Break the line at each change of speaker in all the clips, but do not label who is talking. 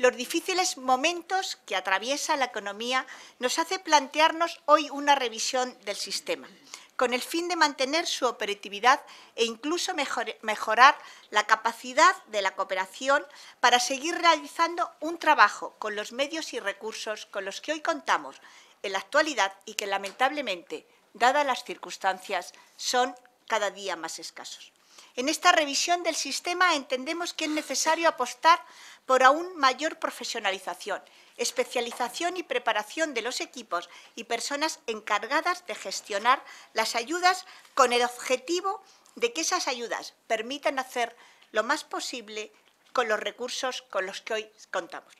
los difíciles momentos que atraviesa la economía nos hace plantearnos hoy una revisión del sistema, con el fin de mantener su operatividad e incluso mejorar la capacidad de la cooperación para seguir realizando un trabajo con los medios y recursos con los que hoy contamos en la actualidad y que lamentablemente, dadas las circunstancias, son cada día más escasos. En esta revisión del sistema entendemos que es necesario apostar por aún mayor profesionalización, especialización y preparación de los equipos y personas encargadas de gestionar las ayudas con el objetivo de que esas ayudas permitan hacer lo más posible con los recursos con los que hoy contamos.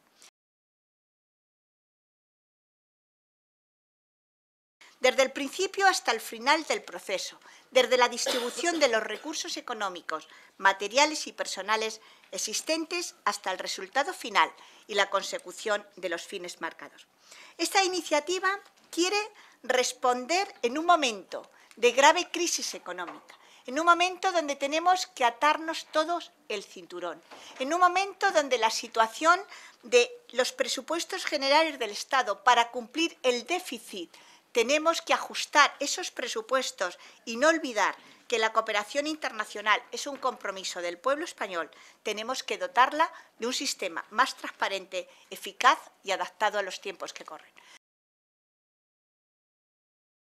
Desde el principio hasta el final del proceso, desde la distribución de los recursos económicos, materiales y personales existentes hasta el resultado final y la consecución de los fines marcados. Esta iniciativa quiere responder en un momento de grave crisis económica, en un momento donde tenemos que atarnos todos el cinturón, en un momento donde la situación de los presupuestos generales del Estado para cumplir el déficit tenemos que ajustar esos presupuestos y no olvidar que la cooperación internacional es un compromiso del pueblo español, tenemos que dotarla de un sistema más transparente, eficaz y adaptado a los tiempos que corren.